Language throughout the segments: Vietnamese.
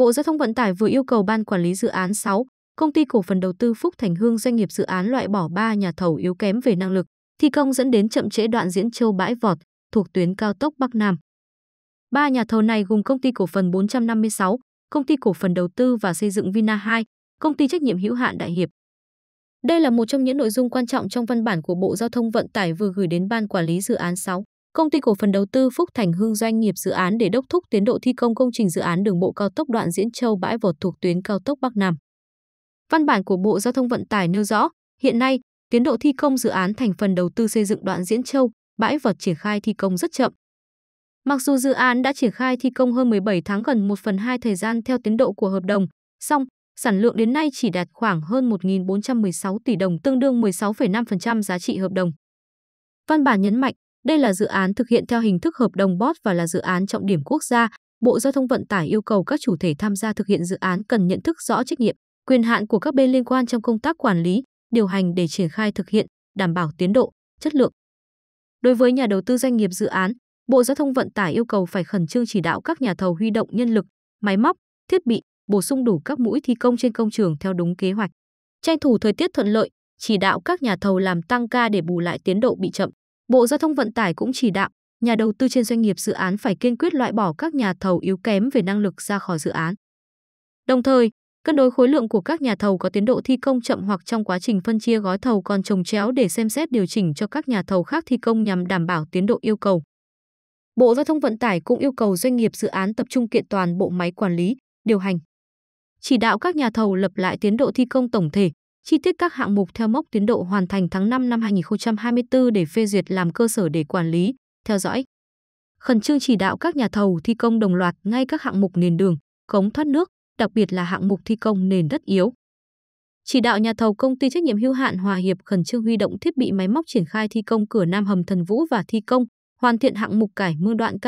Bộ Giao thông Vận tải vừa yêu cầu Ban Quản lý Dự án 6, Công ty Cổ phần Đầu tư Phúc Thành Hương doanh nghiệp dự án loại bỏ 3 nhà thầu yếu kém về năng lực, thi công dẫn đến chậm trễ đoạn Diễn Châu Bãi Vọt thuộc tuyến cao tốc Bắc Nam. Ba nhà thầu này gồm Công ty Cổ phần 456, Công ty Cổ phần Đầu tư và Xây dựng Vina 2, Công ty trách nhiệm hữu hạn Đại Hiệp. Đây là một trong những nội dung quan trọng trong văn bản của Bộ Giao thông Vận tải vừa gửi đến Ban Quản lý Dự án 6. Công ty cổ phần đầu tư Phúc Thành Hưng doanh nghiệp dự án để đốc thúc tiến độ thi công công trình dự án đường bộ cao tốc đoạn Diễn Châu Bãi Vọt thuộc tuyến cao tốc Bắc Nam. Văn bản của Bộ Giao thông Vận tải nêu rõ, hiện nay, tiến độ thi công dự án thành phần đầu tư xây dựng đoạn Diễn Châu, Bãi Vọt triển khai thi công rất chậm. Mặc dù dự án đã triển khai thi công hơn 17 tháng gần 1 phần 2 thời gian theo tiến độ của hợp đồng, song sản lượng đến nay chỉ đạt khoảng hơn 1.416 tỷ đồng tương đương 16,5% giá trị hợp đồng. Văn bản nhấn mạnh, đây là dự án thực hiện theo hình thức hợp đồng BOT và là dự án trọng điểm quốc gia. Bộ Giao thông Vận tải yêu cầu các chủ thể tham gia thực hiện dự án cần nhận thức rõ trách nhiệm, quyền hạn của các bên liên quan trong công tác quản lý, điều hành để triển khai thực hiện, đảm bảo tiến độ, chất lượng. Đối với nhà đầu tư doanh nghiệp dự án, Bộ Giao thông Vận tải yêu cầu phải khẩn trương chỉ đạo các nhà thầu huy động nhân lực, máy móc, thiết bị, bổ sung đủ các mũi thi công trên công trường theo đúng kế hoạch. Tranh thủ thời tiết thuận lợi, chỉ đạo các nhà thầu làm tăng ca để bù lại tiến độ bị chậm. Bộ Giao thông Vận tải cũng chỉ đạo nhà đầu tư trên doanh nghiệp dự án phải kiên quyết loại bỏ các nhà thầu yếu kém về năng lực ra khỏi dự án. Đồng thời, cân đối khối lượng của các nhà thầu có tiến độ thi công chậm hoặc trong quá trình phân chia gói thầu còn trồng chéo để xem xét điều chỉnh cho các nhà thầu khác thi công nhằm đảm bảo tiến độ yêu cầu. Bộ Giao thông Vận tải cũng yêu cầu doanh nghiệp dự án tập trung kiện toàn bộ máy quản lý, điều hành. Chỉ đạo các nhà thầu lập lại tiến độ thi công tổng thể, chi tiết các hạng mục theo mốc tiến độ hoàn thành tháng 5 năm 2024 để phê duyệt làm cơ sở để quản lý, theo dõi. Khẩn trương chỉ đạo các nhà thầu thi công đồng loạt ngay các hạng mục nền đường, cống thoát nước, đặc biệt là hạng mục thi công nền đất yếu. Chỉ đạo nhà thầu công ty trách nhiệm hữu hạn Hòa Hiệp khẩn trương huy động thiết bị máy móc triển khai thi công cửa Nam hầm Thần Vũ và thi công, hoàn thiện hạng mục cải mương đoạn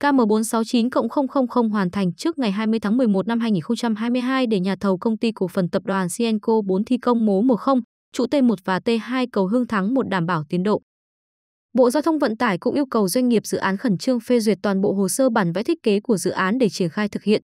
KM469 000 hoàn thành trước ngày 20 tháng 11 năm 2022 để nhà thầu công ty cổ phần tập đoàn Cienco 4 thi công mố 10, trụ T1 và T2 cầu Hương Thắng 1 đảm bảo tiến độ. Bộ Giao thông Vận tải cũng yêu cầu doanh nghiệp dự án khẩn trương phê duyệt toàn bộ hồ sơ bản vẽ thiết kế của dự án để triển khai thực hiện.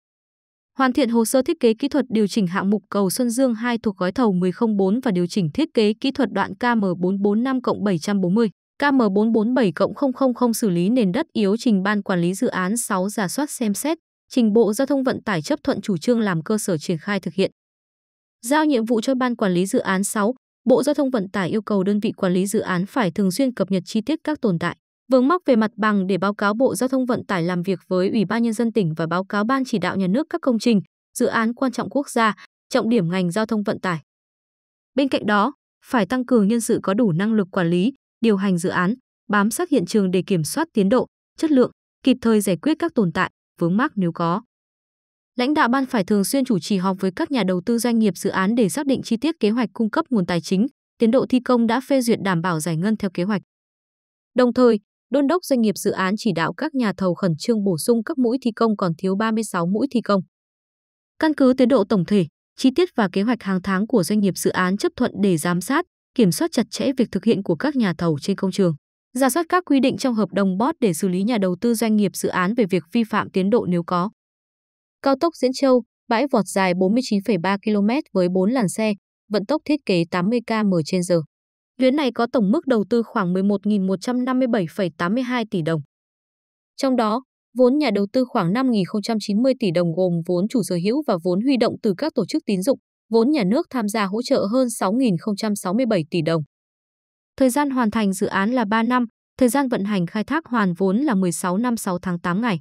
Hoàn thiện hồ sơ thiết kế kỹ thuật điều chỉnh hạng mục cầu Xuân Dương 2 thuộc gói thầu 1004 và điều chỉnh thiết kế kỹ thuật đoạn KM445-740. KM447-000 xử lý nền đất yếu trình Ban Quản lý Dự án 6 giả soát xem xét, trình Bộ Giao thông Vận tải chấp thuận chủ trương làm cơ sở triển khai thực hiện. Giao nhiệm vụ cho Ban Quản lý Dự án 6, Bộ Giao thông Vận tải yêu cầu đơn vị quản lý dự án phải thường xuyên cập nhật chi tiết các tồn tại, vướng mắc về mặt bằng để báo cáo Bộ Giao thông Vận tải làm việc với Ủy ban Nhân dân tỉnh và báo cáo Ban chỉ đạo nhà nước các công trình, dự án quan trọng quốc gia, trọng điểm ngành giao thông vận tải. Bên cạnh đó, phải tăng cường nhân sự có đủ năng lực quản lý, điều hành dự án, bám sát hiện trường để kiểm soát tiến độ, chất lượng, kịp thời giải quyết các tồn tại, vướng mắc nếu có. Lãnh đạo ban phải thường xuyên chủ trì họp với các nhà đầu tư doanh nghiệp dự án để xác định chi tiết kế hoạch cung cấp nguồn tài chính, tiến độ thi công đã phê duyệt đảm bảo giải ngân theo kế hoạch. Đồng thời, đôn đốc doanh nghiệp dự án chỉ đạo các nhà thầu khẩn trương bổ sung các mũi thi công còn thiếu 36 mũi thi công. Căn cứ tiến độ tổng thể, chi tiết và kế hoạch hàng tháng của doanh nghiệp dự án chấp thuận để giám sát, kiểm soát chặt chẽ việc thực hiện của các nhà thầu trên công trường, giả soát các quy định trong hợp đồng BOT để xử lý nhà đầu tư doanh nghiệp dự án về việc vi phạm tiến độ nếu có. Cao tốc Diễn Châu, bãi vọt dài 49,3 km với 4 làn xe, vận tốc thiết kế 80 km/h. Tuyến này có tổng mức đầu tư khoảng 11.157,82 tỷ đồng. Trong đó, vốn nhà đầu tư khoảng 5.090 tỷ đồng gồm vốn chủ sở hữu và vốn huy động từ các tổ chức tín dụng, vốn nhà nước tham gia hỗ trợ hơn 6.067 tỷ đồng. Thời gian hoàn thành dự án là 3 năm, thời gian vận hành khai thác hoàn vốn là 16 năm 6 tháng 8 ngày.